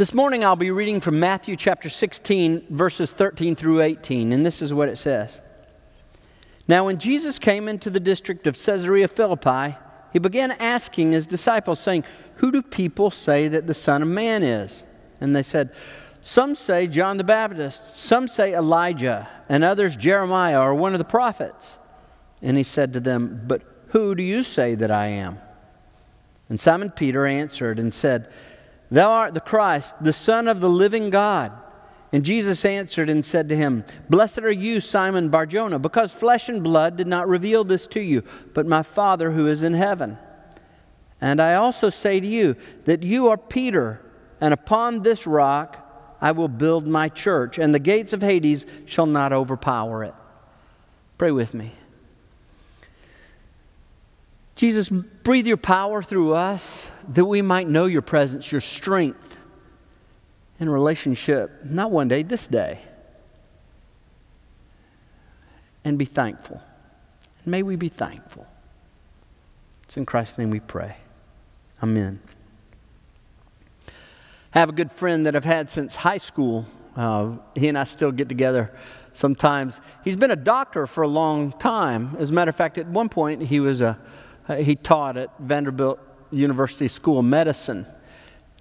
This morning I'll be reading from Matthew chapter 16, verses 13 through 18, and this is what it says. Now, when Jesus came into the district of Caesarea Philippi, he began asking his disciples, saying, Who do people say that the Son of Man is? And they said, Some say John the Baptist, some say Elijah, and others Jeremiah or one of the prophets. And he said to them, But who do you say that I am? And Simon Peter answered and said, Thou art the Christ, the Son of the living God. And Jesus answered and said to him, Blessed are you, Simon Barjona, because flesh and blood did not reveal this to you, but my Father who is in heaven. And I also say to you that you are Peter, and upon this rock I will build my church, and the gates of Hades shall not overpower it. Pray with me. Jesus, breathe your power through us that we might know your presence, your strength in relationship, not one day, this day. And be thankful. And may we be thankful. It's in Christ's name we pray. Amen. I have a good friend that I've had since high school. Uh, he and I still get together sometimes. He's been a doctor for a long time. As a matter of fact, at one point he was a he taught at Vanderbilt University School of Medicine.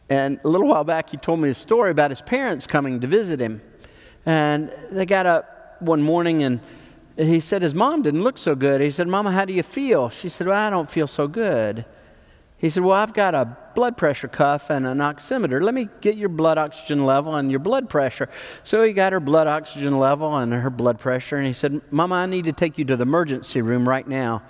And a little while back, he told me a story about his parents coming to visit him. And they got up one morning and he said his mom didn't look so good. He said, Mama, how do you feel? She said, Well, I don't feel so good. He said, Well, I've got a blood pressure cuff and an oximeter. Let me get your blood oxygen level and your blood pressure. So he got her blood oxygen level and her blood pressure. And he said, Mama, I need to take you to the emergency room right now.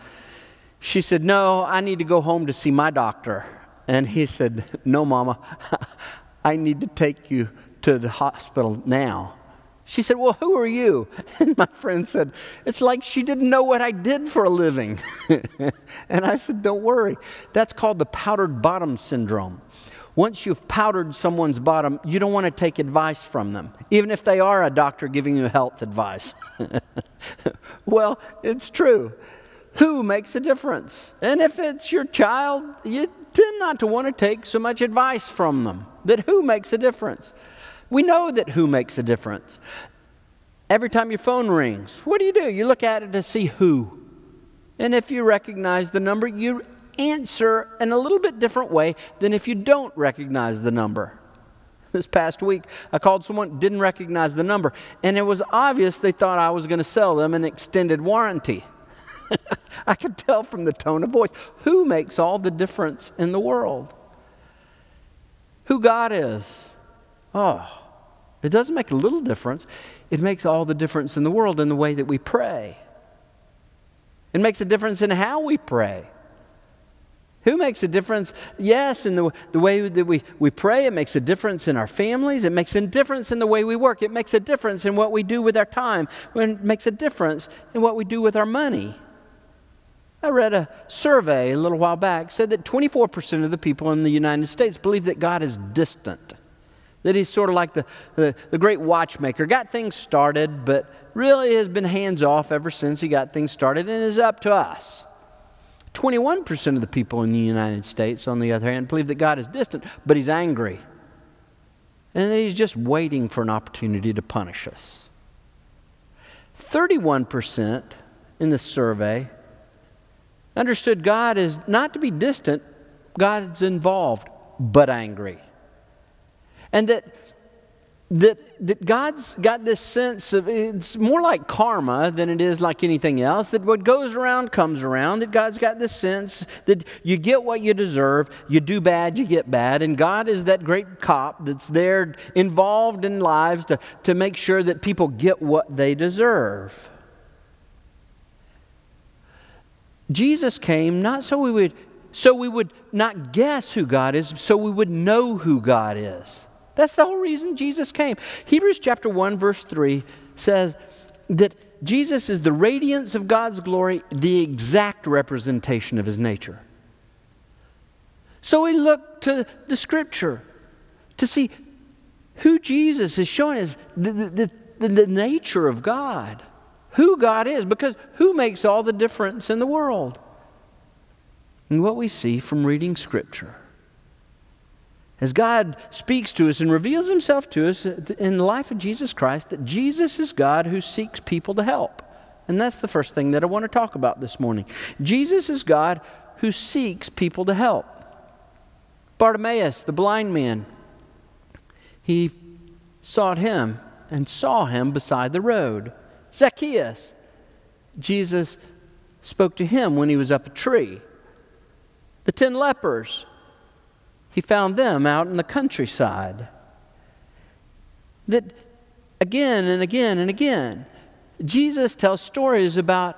She said, No, I need to go home to see my doctor. And he said, No, Mama, I need to take you to the hospital now. She said, Well, who are you? And my friend said, It's like she didn't know what I did for a living. and I said, Don't worry. That's called the powdered bottom syndrome. Once you've powdered someone's bottom, you don't want to take advice from them, even if they are a doctor giving you health advice. well, it's true who makes a difference. And if it's your child, you tend not to want to take so much advice from them. That who makes a difference. We know that who makes a difference. Every time your phone rings, what do you do? You look at it to see who. And if you recognize the number, you answer in a little bit different way than if you don't recognize the number. This past week, I called someone, didn't recognize the number, and it was obvious they thought I was going to sell them an extended warranty. I could tell from the tone of voice who makes all the difference in the world. Who God is. Oh, it doesn't make a little difference. It makes all the difference in the world in the way that we pray. It makes a difference in how we pray. Who makes a difference? Yes, in the, the way that we, we pray. It makes a difference in our families. It makes a difference in the way we work. It makes a difference in what we do with our time. It makes a difference in what we do with our money. I read a survey a little while back said that 24% of the people in the United States believe that God is distant. That he's sort of like the, the, the great watchmaker. Got things started, but really has been hands off ever since he got things started and is up to us. 21% of the people in the United States, on the other hand, believe that God is distant, but he's angry. And that he's just waiting for an opportunity to punish us. 31% in the survey understood God is not to be distant, God's involved, but angry. And that that, that God's got this sense of it's more like karma than it is like anything else. That what goes around comes around. That God's got this sense that you get what you deserve, you do bad, you get bad. And God is that great cop that's there involved in lives to, to make sure that people get what they deserve. Jesus came not so we would so we would not guess who God is, so we would know who God is. That's the whole reason Jesus came. Hebrews chapter 1, verse 3 says that Jesus is the radiance of God's glory, the exact representation of his nature. So we look to the scripture to see who Jesus is showing us the, the, the, the, nature of God, who God is, because who makes all the difference in the world? And what we see from reading scripture as God speaks to us and reveals himself to us in the life of Jesus Christ, that Jesus is God who seeks people to help. And that's the first thing that I want to talk about this morning. Jesus is God who seeks people to help. Bartimaeus, the blind man, he sought him and saw him beside the road. Zacchaeus, Jesus spoke to him when he was up a tree. The ten lepers, he found them out in the countryside. That again and again and again, Jesus tells stories about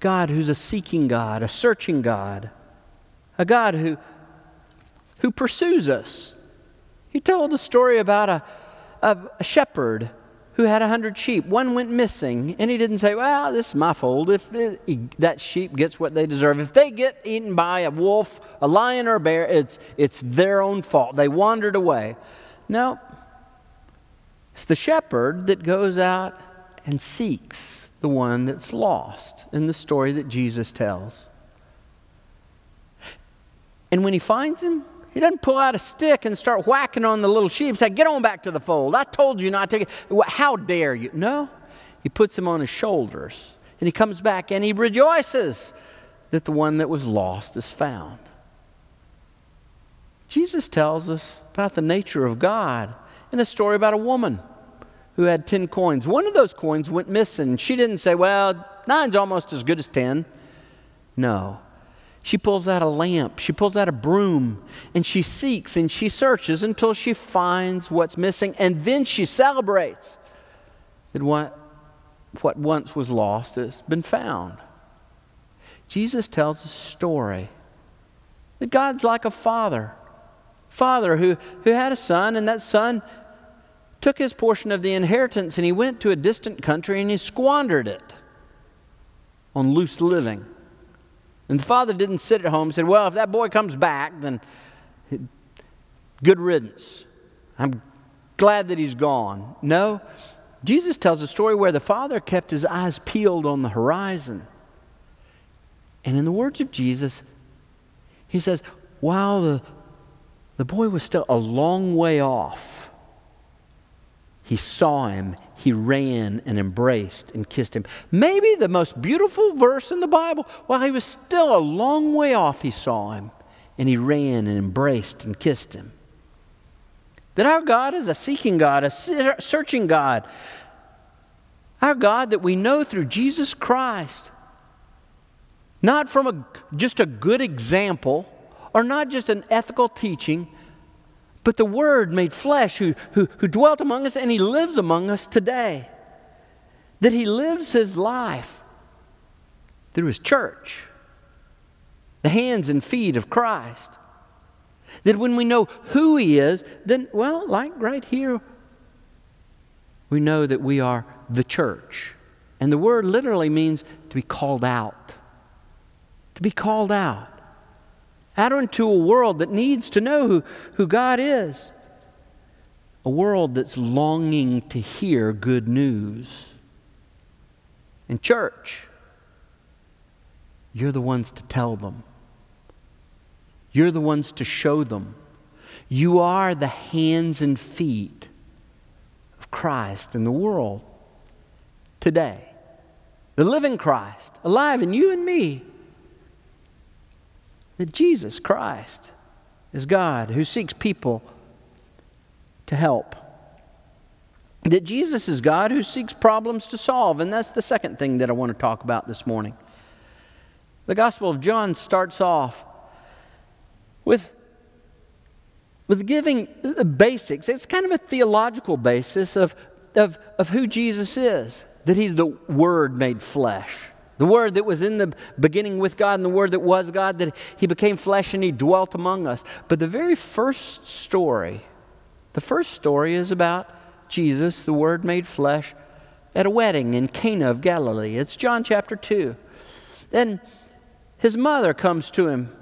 God who's a seeking God, a searching God, a God who, who pursues us. He told a story about a, a, a shepherd who had a hundred sheep. One went missing, and he didn't say, Well, this is my fault. If that sheep gets what they deserve, if they get eaten by a wolf, a lion, or a bear, it's, it's their own fault. They wandered away. No, it's the shepherd that goes out and seeks the one that's lost in the story that Jesus tells. And when he finds him, he doesn't pull out a stick and start whacking on the little sheep. Say, get on back to the fold. I told you not to. How dare you? No. He puts him on his shoulders and he comes back and he rejoices that the one that was lost is found. Jesus tells us about the nature of God in a story about a woman who had 10 coins. One of those coins went missing. She didn't say, well, nine's almost as good as 10. No. She pulls out a lamp, she pulls out a broom, and she seeks and she searches until she finds what's missing, and then she celebrates that what, what once was lost has been found. Jesus tells a story that God's like a father. Father who, who had a son, and that son took his portion of the inheritance and he went to a distant country and he squandered it on loose living. And the father didn't sit at home and said, Well, if that boy comes back, then good riddance. I'm glad that he's gone. No, Jesus tells a story where the father kept his eyes peeled on the horizon. And in the words of Jesus, he says, while the, the boy was still a long way off, he saw him he ran and embraced and kissed him. Maybe the most beautiful verse in the Bible. While he was still a long way off, he saw him and he ran and embraced and kissed him. That our God is a seeking God, a searching God. Our God that we know through Jesus Christ. Not from a, just a good example or not just an ethical teaching, but the Word made flesh who, who, who dwelt among us and He lives among us today. That He lives His life through His church, the hands and feet of Christ. That when we know who He is, then, well, like right here, we know that we are the church. And the word literally means to be called out. To be called out. Out into a world that needs to know who, who God is, a world that's longing to hear good news. In church, you're the ones to tell them. You're the ones to show them. You are the hands and feet of Christ in the world today. The living Christ, alive in you and me. That Jesus Christ is God who seeks people to help. That Jesus is God who seeks problems to solve. And that's the second thing that I want to talk about this morning. The Gospel of John starts off with, with giving the basics. It's kind of a theological basis of, of, of who Jesus is that he's the Word made flesh. The Word that was in the beginning with God and the Word that was God, that He became flesh and He dwelt among us. But the very first story, the first story is about Jesus, the Word made flesh, at a wedding in Cana of Galilee. It's John chapter 2. Then his mother comes to him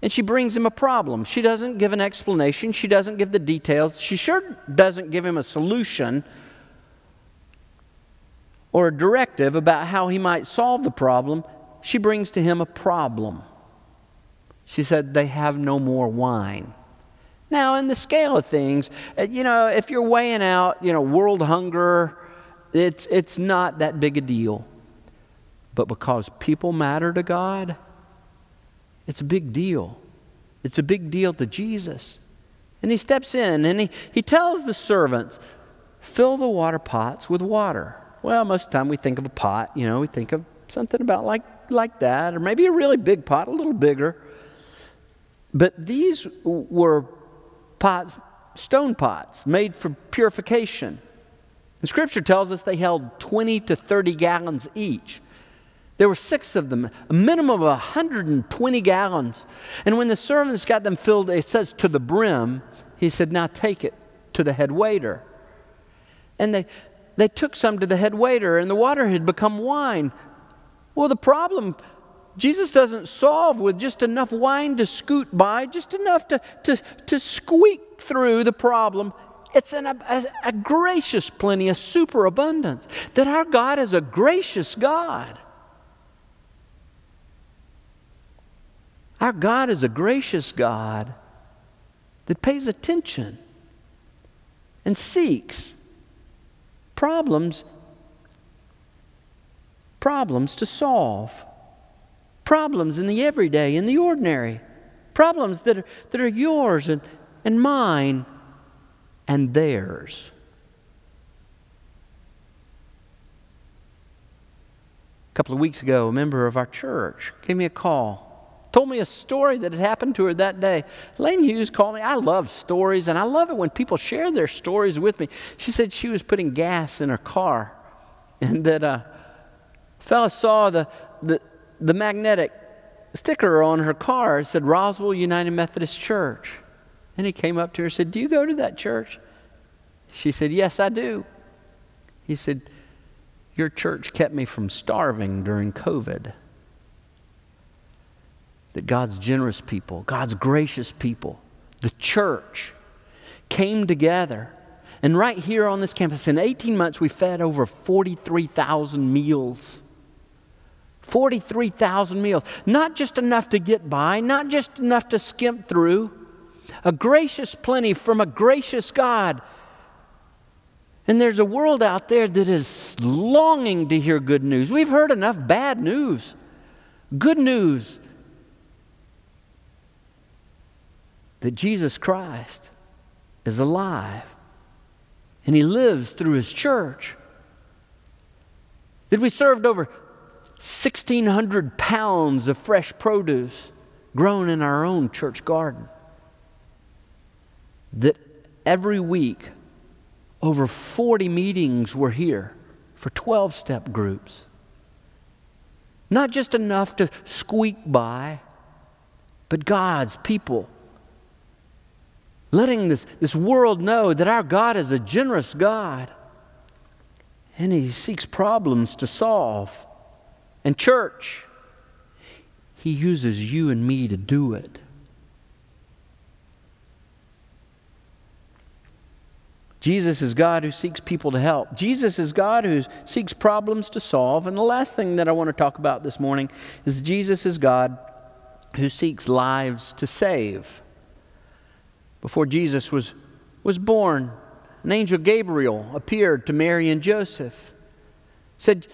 and she brings him a problem. She doesn't give an explanation, she doesn't give the details, she sure doesn't give him a solution or a directive about how he might solve the problem, she brings to him a problem. She said, They have no more wine. Now, in the scale of things, uh, you know, if you're weighing out, you know, world hunger, it's, it's not that big a deal. But because people matter to God, it's a big deal. It's a big deal to Jesus. And he steps in and he, he tells the servants, fill the water pots with water. Well, most of the time we think of a pot, you know, we think of something about like, like that, or maybe a really big pot, a little bigger. But these were pots, stone pots, made for purification. And Scripture tells us they held 20 to 30 gallons each. There were six of them, a minimum of 120 gallons. And when the servants got them filled, it says to the brim, he said, Now take it to the head waiter. And they, they took some to the head waiter, and the water had become wine. Well, the problem Jesus doesn't solve with just enough wine to scoot by, just enough to, to, to squeak through the problem. It's an, a, a gracious plenty, a superabundance. That our God is a gracious God. Our God is a gracious God that pays attention and seeks problems problems to solve. Problems in the everyday in the ordinary. Problems that are, that are yours and, and mine and theirs. A couple of weeks ago a member of our church gave me a call told me a story that had happened to her that day. Lane Hughes called me. I love stories, and I love it when people share their stories with me. She said she was putting gas in her car, and that uh, a fellow saw the, the, the magnetic sticker on her car. It said Roswell United Methodist Church. And he came up to her and said, Do you go to that church? She said, Yes, I do. He said, Your church kept me from starving during COVID that God's generous people, God's gracious people, the church came together. And right here on this campus, in 18 months, we fed over 43,000 meals. 43,000 meals. Not just enough to get by, not just enough to skimp through. A gracious plenty from a gracious God. And there's a world out there that is longing to hear good news. We've heard enough bad news. Good news that Jesus Christ is alive and he lives through his church. That we served over 1,600 pounds of fresh produce grown in our own church garden. That every week, over 40 meetings were here for 12 step groups. Not just enough to squeak by, but God's people letting this, this world know that our God is a generous God and He seeks problems to solve. And, church, He uses you and me to do it. Jesus is God who seeks people to help. Jesus is God who seeks problems to solve. And the last thing that I want to talk about this morning is Jesus is God who seeks lives to save. Before Jesus was, was born, an angel Gabriel appeared to Mary and Joseph. Said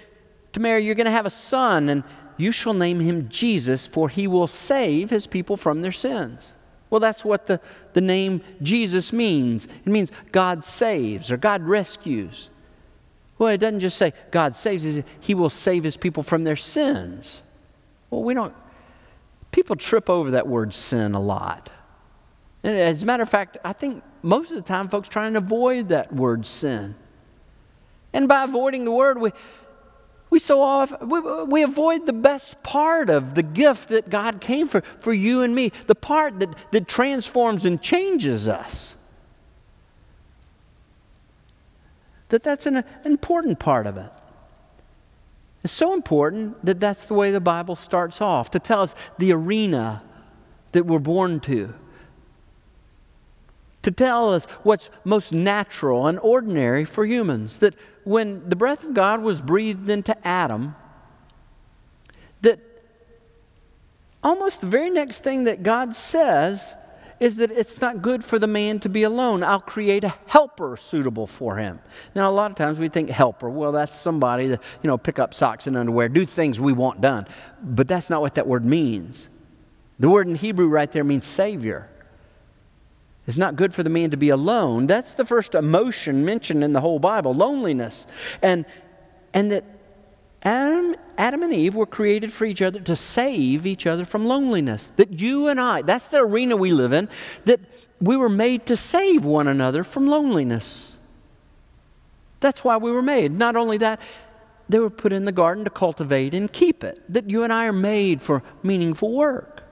to Mary, You're going to have a son, and you shall name him Jesus, for he will save his people from their sins. Well, that's what the, the name Jesus means. It means God saves or God rescues. Well, it doesn't just say God saves, He will save His people from their sins. Well, we don't, people trip over that word sin a lot. And as a matter of fact, I think most of the time folks try and avoid that word sin. And by avoiding the word, we, we so often we, we avoid the best part of the gift that God came for, for you and me, the part that, that transforms and changes us. That that's an, an important part of it. It's so important that that's the way the Bible starts off to tell us the arena that we're born to to tell us what's most natural and ordinary for humans. That when the breath of God was breathed into Adam, that almost the very next thing that God says is that it's not good for the man to be alone. I'll create a helper suitable for him. Now, a lot of times we think helper, well, that's somebody that, you know, pick up socks and underwear, do things we want done. But that's not what that word means. The word in Hebrew right there means savior. It's not good for the man to be alone. That's the first emotion mentioned in the whole Bible loneliness. And, and that Adam, Adam and Eve were created for each other to save each other from loneliness. That you and I, that's the arena we live in, that we were made to save one another from loneliness. That's why we were made. Not only that, they were put in the garden to cultivate and keep it. That you and I are made for meaningful work.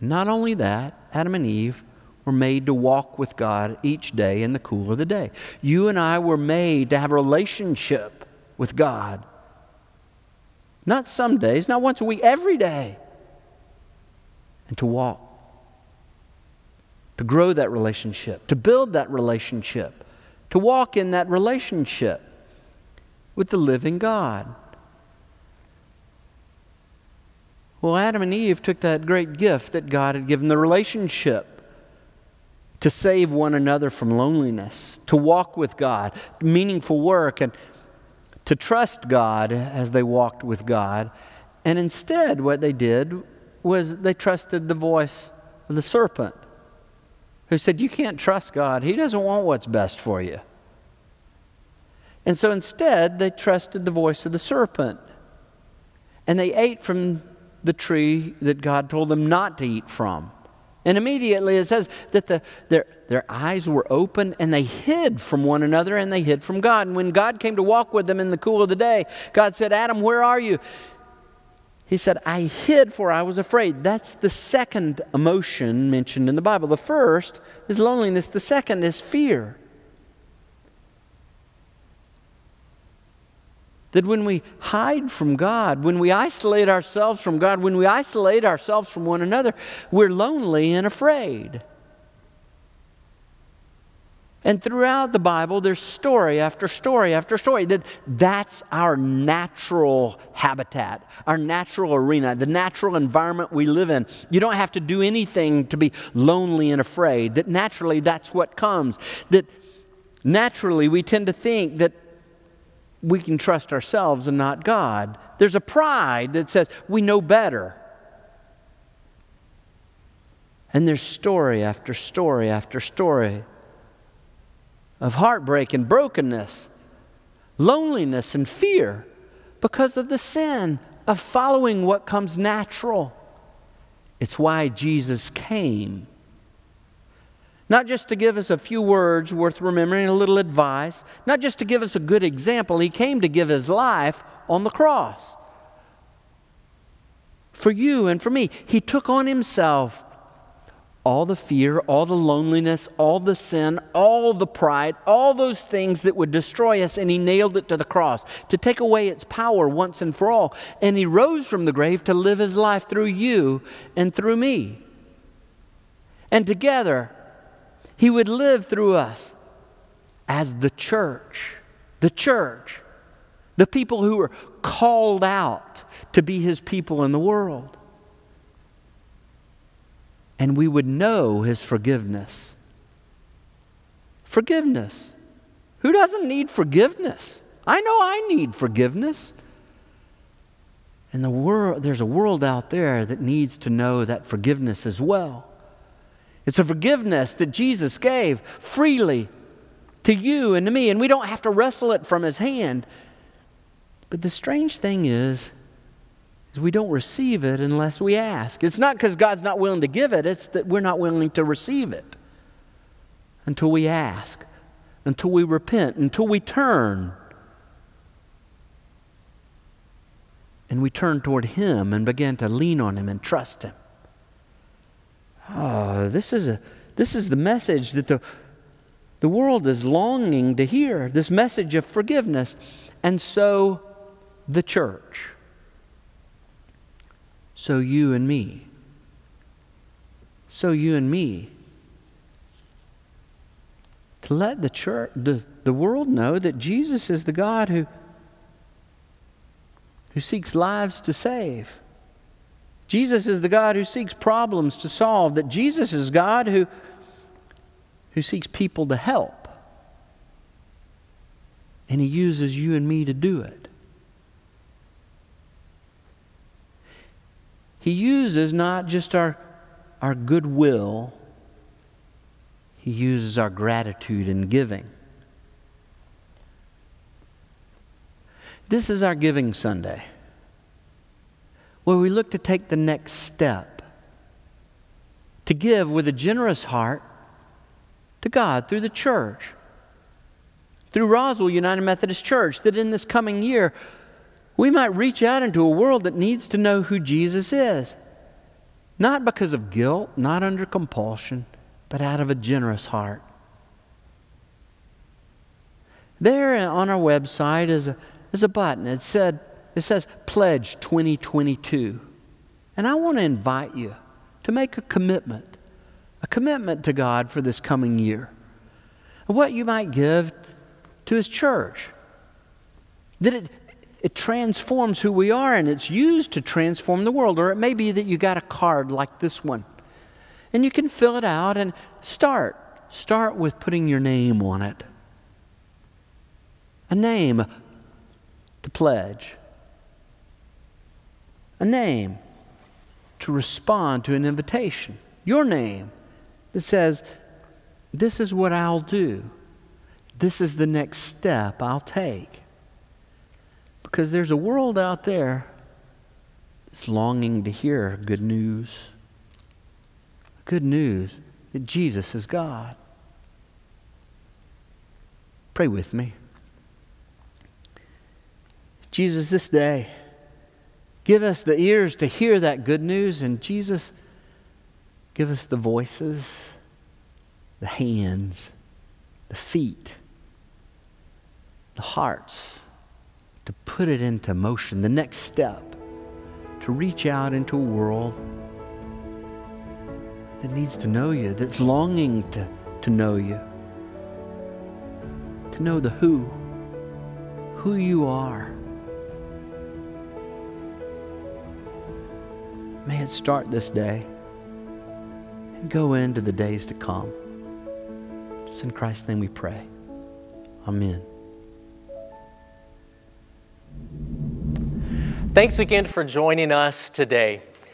Not only that, Adam and Eve were made to walk with God each day in the cool of the day. You and I were made to have a relationship with God. Not some days, not once a week, every day. And to walk. To grow that relationship, to build that relationship, to walk in that relationship with the living God. Well, Adam and Eve took that great gift that God had given the relationship to save one another from loneliness, to walk with God, meaningful work, and to trust God as they walked with God. And instead, what they did was they trusted the voice of the serpent, who said, You can't trust God. He doesn't want what's best for you. And so instead, they trusted the voice of the serpent. And they ate from the tree that God told them not to eat from. And immediately it says that the, their, their eyes were open and they hid from one another and they hid from God. And when God came to walk with them in the cool of the day, God said, Adam, where are you? He said, I hid for I was afraid. That's the second emotion mentioned in the Bible. The first is loneliness, the second is fear. That when we hide from God, when we isolate ourselves from God, when we isolate ourselves from one another, we're lonely and afraid. And throughout the Bible, there's story after story after story that that's our natural habitat, our natural arena, the natural environment we live in. You don't have to do anything to be lonely and afraid. That naturally that's what comes. That naturally we tend to think that we can trust ourselves and not God. There's a pride that says we know better. And there's story after story after story of heartbreak and brokenness, loneliness and fear because of the sin of following what comes natural. It's why Jesus came not just to give us a few words worth remembering, a little advice, not just to give us a good example. He came to give his life on the cross. For you and for me, he took on himself all the fear, all the loneliness, all the sin, all the pride, all those things that would destroy us, and he nailed it to the cross to take away its power once and for all. And he rose from the grave to live his life through you and through me. And together, he would live through us as the church, the church, the people who are called out to be his people in the world and we would know his forgiveness. Forgiveness. Who doesn't need forgiveness? I know I need forgiveness. And the world, there's a world out there that needs to know that forgiveness as well. It's a forgiveness that Jesus gave freely to you and to me, and we don't have to wrestle it from his hand. But the strange thing is, is we don't receive it unless we ask. It's not because God's not willing to give it, it's that we're not willing to receive it until we ask, until we repent, until we turn. And we turn toward Him and begin to lean on Him and trust Him. Oh, this is, a, this is the message that the, the world is longing to hear this message of forgiveness. And so the church so you and me. So you and me. To let the church, the, the world know that Jesus is the God who, who seeks lives to save. Jesus is the God who seeks problems to solve. That Jesus is God who, who seeks people to help. And He uses you and me to do it. He uses not just our, our goodwill, He uses our gratitude and giving. This is our Giving Sunday, where we look to take the next step, to give with a generous heart to God through the church, through Roswell United Methodist Church, that in this coming year, we might reach out into a world that needs to know who Jesus is. Not because of guilt, not under compulsion, but out of a generous heart. There on our website is a, is a button. It, said, it says Pledge 2022. And I want to invite you to make a commitment, a commitment to God for this coming year. What you might give to His church. That it, it transforms who we are and it's used to transform the world. Or it may be that you got a card like this one and you can fill it out and start. Start with putting your name on it. A name to pledge, a name to respond to an invitation. Your name that says, This is what I'll do. This is the next step I'll take. Because there's a world out there that's longing to hear good news. Good news that Jesus is God. Pray with me. Jesus, this day, give us the ears to hear that good news, and Jesus, give us the voices, the hands, the feet, the hearts to put it into motion, the next step, to reach out into a world that needs to know you, that's longing to, to know you, to know the who, who you are. May it start this day and go into the days to come. Just in Christ's name we pray. Amen. Thanks again for joining us today.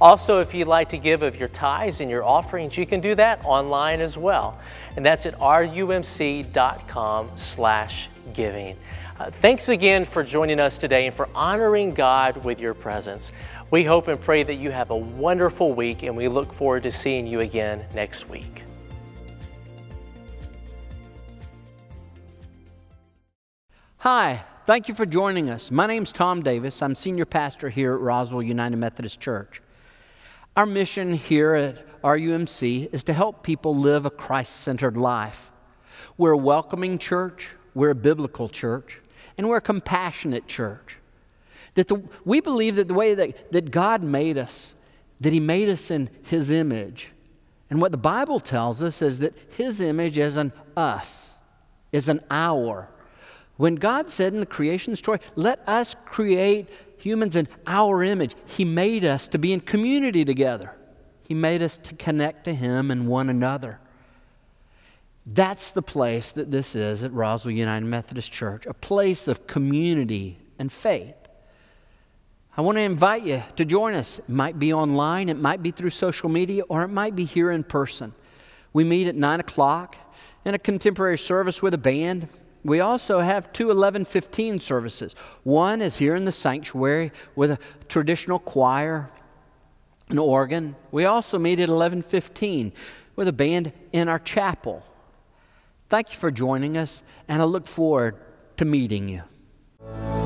Also, if you'd like to give of your tithes and your offerings, you can do that online as well. And that's at rumc.com slash giving. Uh, thanks again for joining us today and for honoring God with your presence. We hope and pray that you have a wonderful week, and we look forward to seeing you again next week. Hi, thank you for joining us. My name's Tom Davis. I'm senior pastor here at Roswell United Methodist Church. Our mission here at RUMC is to help people live a Christ centered life. We're a welcoming church, we're a biblical church, and we're a compassionate church. That the, we believe that the way that, that God made us, that He made us in His image. And what the Bible tells us is that His image is an us, is an our. When God said in the creation story, let us create humans in our image, He made us to be in community together. He made us to connect to Him and one another. That's the place that this is at Roswell United Methodist Church, a place of community and faith. I want to invite you to join us. It might be online, it might be through social media, or it might be here in person. We meet at 9 o'clock in a contemporary service with a band. We also have two 1115 services. One is here in the sanctuary with a traditional choir, an organ. We also meet at 1115 with a band in our chapel. Thank you for joining us, and I look forward to meeting you.